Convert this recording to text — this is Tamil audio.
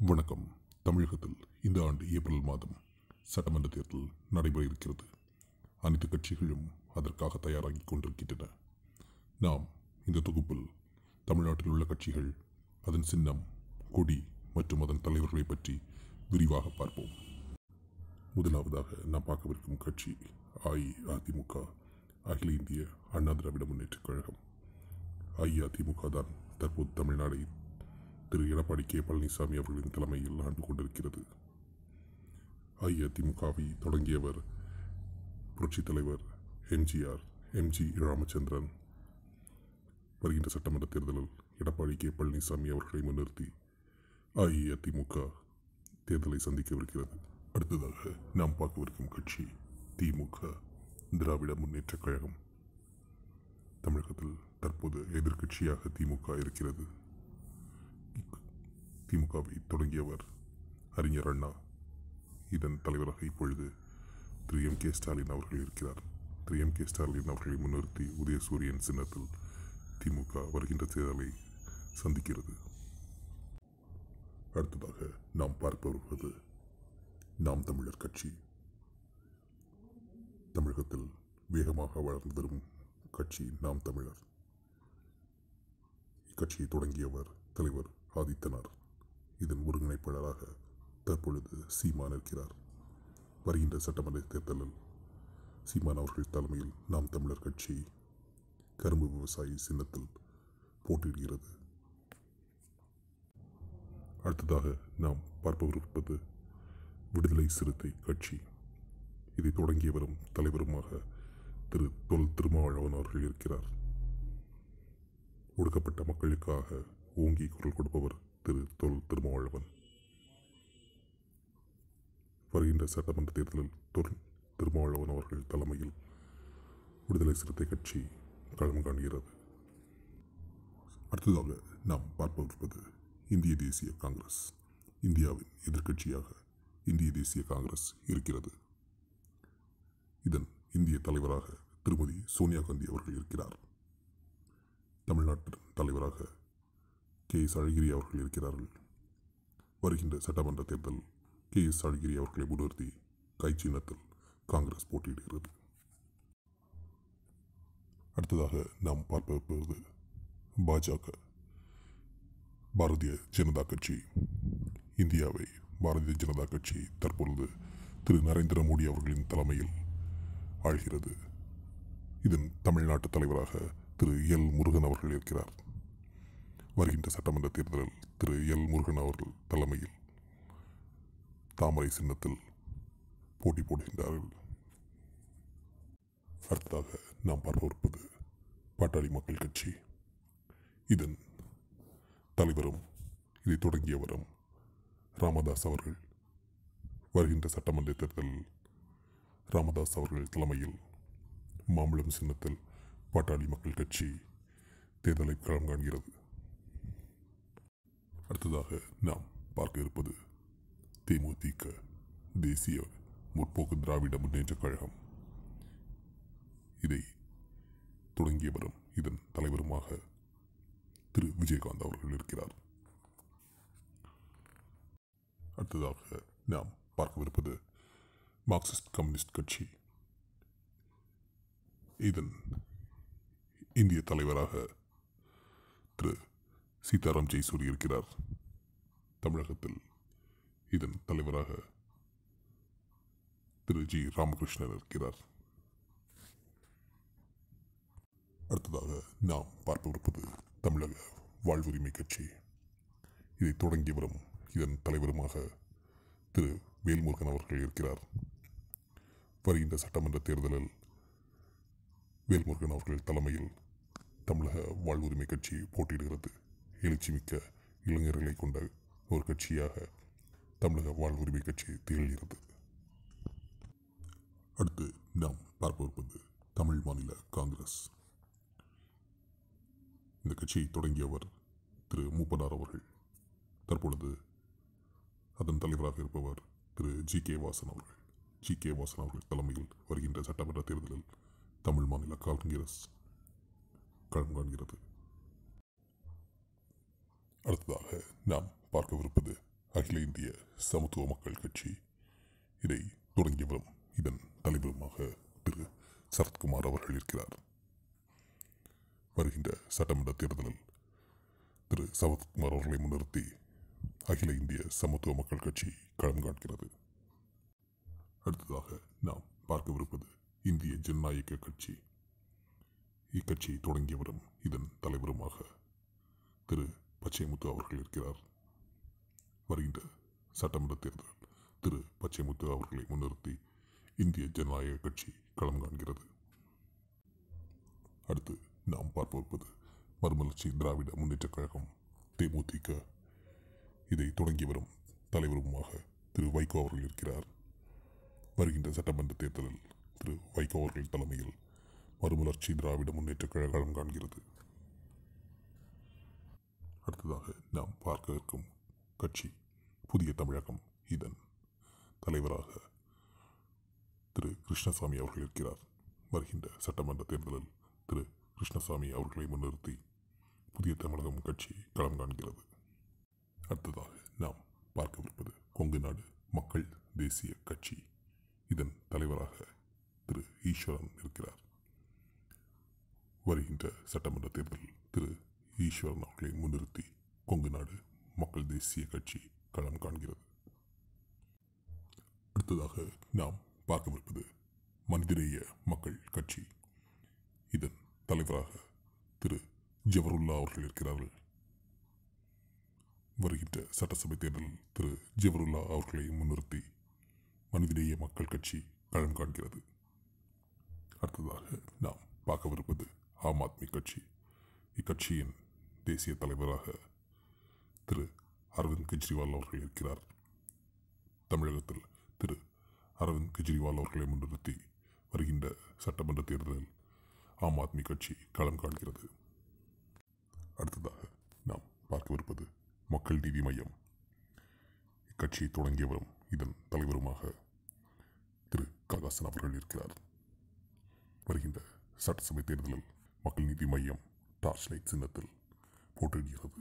வணக்கம். தமிழகத்தில் இந்த ஆண்டு ஏப்ரல் மாதம் சட்டமன்ற தேர்தல் நடைபெற இருக்கிறது. அனைத்து கட்சிகளும் அதற்காக தயாராகி கொண்டிருக்கின்றன. நாம் இந்த தொகுப்பில் தமிழ்நாட்டில் உள்ள கட்சிகள் அதன் சின்னம் கொடி மற்றும் அதன் தலைவர்களை பற்றி விரிவாக பார்ப்போம். முதலாவதாக நாம் பார்க்கவிருக்கும் கட்சி அஇஅதிமுக அகில இந்திய அண்ணா திராவிட முன்னேற்றக் கழகம். அஇஅதிமுக தான் தற்போது தமிழ்நாடை திரு எடப்பாடி கே பழனிசாமி அவர்களின் தலைமையில் ஆண்டு கொண்டிருக்கிறது. அஇஅதிமுகவை தொடங்கியவர் புரட்சித் தலைவர் எம்ஜிஆர் எம்ஜி ராமச்சந்திரன் வருகின்ற சட்டமன்ற தேர்தலில் எடப்பாடி கே பழனிசாமி அவர்களை முன்னிறுத்தி அஇஅதிமுக தேர்தலை சந்திக்கவிருக்கிறது. அடுத்ததாக நாம் பார்க்கவிருக்கும் கட்சி திமுக திராவிட முன்னேற்றக் கழகம். தமிழகத்தில் தற்போது எதிர்க்கட்சியாக திமுக இருக்கிறது. திமுகவை தொடங்கியவர் அறிஞர் அண்ணா. இதன் தலைவராக இப்பொழுது திரு. எம். கே. ஸ்டாலின் அவர்கள் இருக்கிறார். திரு. எம். கே. ஸ்டாலின் அவர்களை முன்னிறுத்தி உதயசூரியன் சின்னத்தில் திமுக வருகின்ற தேர்தலை சந்திக்கிறது. அடுத்ததாக நாம் பார்க்க வருவது நாம் தமிழர் கட்சி. தமிழகத்தில் வேகமாக வளர்ந்து வரும் கட்சி நாம் தமிழர். இக்கட்சியை தொடங்கியவர் தலைவர் ஆதித்தனார். இதன் ஒருங்கிணைப்பாளராக தற்பொழுது சீமான் இருக்கிறார். வருகின்ற சட்டமன்ற தேர்தலில் சீமான் அவர்கள் தலைமையில் நாம் தமிழர் கட்சி கரும்பு விவசாயி சின்னத்தில் போட்டியிடுகிறது. அடுத்ததாக நாம் பார்ப்பவிருப்பது விடுதலை சிறுத்தை கட்சி. இதை தொடங்கியவரும் தலைவருமாக திரு தொல் திருமாவளவன் அவர்கள் இருக்கிறார். ஒடுக்கப்பட்ட மக்களுக்காக ஓங்கி குரல் கொடுப்பவர் திரு தொல் திருமாவளவன். வருகின்ற சட்டமன்ற தேர்தலில் தொல் திருமாவளவன் அவர்கள் தலைமையில் விடுதலை சிறுத்தை கட்சி களம் காண்கிறது. அடுத்ததாக நாம் பார்ப்பது இந்திய தேசிய காங்கிரஸ் இந்தியாவின் எதிர்க்கட்சியாக இந்திய தேசிய காங்கிரஸ் இருக்கிறது. இதன் இந்திய தலைவராக திருமதி சோனியா காந்தி அவர்கள் இருக்கிறார். தமிழ்நாட்டின் தலைவராக கே எஸ் அழகிரி அவர்கள் இருக்கிறார்கள். வருகின்ற சட்டமன்ற தேர்தல் கே எஸ் அழகிரி அவர்களை முன்னிறுத்தி கை சின்னத்தில் காங்கிரஸ் போட்டியிடுகிறது. அடுத்ததாக நாம் பார்ப்பது பாஜக. பாரதிய ஜனதா கட்சி. இந்தியாவை பாரதிய ஜனதா கட்சி தற்பொழுது திரு நரேந்திர மோடி அவர்களின் தலைமையில் ஆழ்கிறது இதன் தமிழ்நாட்டு தலைவராக திரு எல் முருகன் அவர்கள் இருக்கிறார். வருகின்ற சட்டமன்ற தேர்தலில் திரு. எல். முருகன் அவர்கள் தலைமையில் தாமரை சின்னத்தில் போட்டி போடுகின்றார்கள். அடுத்ததாக நாம் பார்ப்பது பாட்டாளி மக்கள் கட்சி. இதன் தலைவரும் இதை தொடங்கியவரும் ராமதாஸ் அவர்கள். வருகின்ற சட்டமன்ற தேர்தலில் ராமதாஸ் அவர்கள் தலைமையில் மாம்பழம் சின்னத்தில் பாட்டாளி மக்கள் கட்சி தேர்தலை களம் காண்கிறது. அடுத்ததாக நாம் பார்க்க இருப்பது தேமுதிக தேசிய முற்போக்கு திராவிட முன்னேற்றக் கழகம். இதை தொடங்கியவரும் இதன் தலைவருமாக திரு. விஜயகாந்த் அவர்கள் இருக்கிறார். அடுத்ததாக நாம் பார்க்கவிருப்பது மார்க்சிஸ்ட் கம்யூனிஸ்ட் கட்சி. இதன் இந்திய தலைவராக திரு. சீதாராம் ஜெய்சூரி இருக்கிறார் தமிழகத்தில் இதன் தலைவராக திரு ஜி ராமகிருஷ்ணன் இருக்கிறார். அடுத்ததாக நாம் பார்ப்பவிருப்பது தமிழக வாழ்வுரிமை கட்சி. இதை தொடங்கியவரும் இதன் தலைவருமாக திரு வேல்முருகன் அவர்கள் இருக்கிறார். வருகின்ற சட்டமன்ற தேர்தலில் வேல்முருகன் அவர்கள் தலைமையில் தமிழக வாழ்வுரிமை கட்சி போட்டியிடுகிறது. எழுச்சிமிக்க இளைஞர்களை கொண்ட ஒரு கட்சியாக தமிழக வாழ்வுரிமை கட்சி திகழ்கிறது. அடுத்து நாம் பார்ப்பது தமிழ் மாநில காங்கிரஸ். இந்த கட்சியை தொடங்கியவர் திரு. மூப்பனார் அவர்கள். தற்பொழுது அதன் தலைவராக இருப்பவர் திரு. ஜி. கே. வாசன் அவர்கள். ஜி. கே. வாசன் அவர்கள் தலைமையில் வருகின்ற சட்டமன்ற தேர்தலில் தமிழ் மாநில காங்கிரஸ் களம் காண்கிறது. அடுத்ததாக நாம் பார்க்கவிருப்பது அகில இந்திய சமத்துவ மக்கள் கட்சி. இதை தொடங்கியவரும் இதன் தலைவருமாக திரு. சரத்குமார் அவர்கள் இருக்கிறார். வருகின்ற சட்டமன்ற தேர்தலில் திரு. சரத்குமார் அவர்களை முன்னிறுத்தி அகில இந்திய சமத்துவ மக்கள் கட்சி களம் காண்கிறது. அடுத்ததாக நாம் பார்க்கவிருப்பது இந்திய ஜனநாயக கட்சி. இக்கட்சியை தொடங்கியவரும் இதன் தலைவருமாக திரு. பச்சைமுத்து அவர்கள் இருக்கிறார். வருகின்ற சட்டமன்ற தேர்தல் திரு பச்சைமுத்து அவர்களை முன்னிறுத்தி இந்திய ஜனநாயக கட்சி களம் காண்கிறது. அடுத்து நாம் பார்ப்பது மறுமலர்ச்சி திராவிட முன்னேற்றக் கழகம் தேமுதிக. இதை தொடங்கி வரும் தலைவருமாக திரு வைகோ அவர்கள் இருக்கிறார். வருகின்ற சட்டமன்ற தேர்தலில் திரு வைகோ அவர்கள் தலைமையில் மறுமலர்ச்சி திராவிட முன்னேற்றக் கழகம் காண்கிறது. அடுத்ததாக நாம் பார்க்க இருக்கும் கட்சி புதிய தமிழகம் இதன் தலைவராக திரு. கிருஷ்ணசாமி அவர்கள் இருக்கிறார். வருகின்ற சட்டமன்ற தேர்தலில் திரு. கிருஷ்ணசாமி அவர்களை முன்னிறுத்தி புதிய தமிழகம் கட்சி களம் காண்கிறது. அடுத்ததாக நாம் பார்க்கவிருப்பது கொங்கு நாடு மக்கள் தேசிய கட்சி இதன் தலைவராக திரு. ஈஸ்வரன் இருக்கிறார். வருகின்ற சட்டமன்ற தேர்தலில் திரு. ஈஸ்வரன் அவர்களை முன்னிறுத்தி கொங்கு நாடு மக்கள் தேசிய கட்சி களம் காண்கிறது. அடுத்ததாக நாம் பார்க்கவிருப்பது மனிதநேய மக்கள் கட்சி. இதன் தலைவராக திரு. ஜவருல்லா அவர்கள் இருக்கிறார்கள். வருகின்ற சட்டசபை தேர்தலில் திரு. ஜவருல்லா அவர்களை முன்னிறுத்தி மனிதநேய மக்கள் கட்சி களம் காண்கிறது. அடுத்ததாக நாம் பார்க்கவிருப்பது ஆம் ஆத்மி கட்சி. இக்கட்சியின் தேசிய தலைவராக திரு அரவிந்த் கெஜ்ரிவால் அவர்கள் இருக்கிறார். தமிழகத்தில் திரு அரவிந்த் கெஜ்ரிவால் அவர்களை முன்னிறுத்தி வருகின்ற சட்டமன்ற தேர்தலில் ஆம் ஆத்மி கட்சி களம் காண்கிறது. அடுத்ததாக நாம் பார்க்கவிருப்பது மக்கள் நீதி மையம். இக்கட்சியை தொடங்கியவரும் இதன் தலைவருமாக திரு ககாசன் அவர்கள் இருக்கிறார். வருகின்ற சட்டசபை தேர்தலில் மக்கள் நீதி மையம் டார்ச் லைட் சின்னத்தில் போட்டியிடுகிறது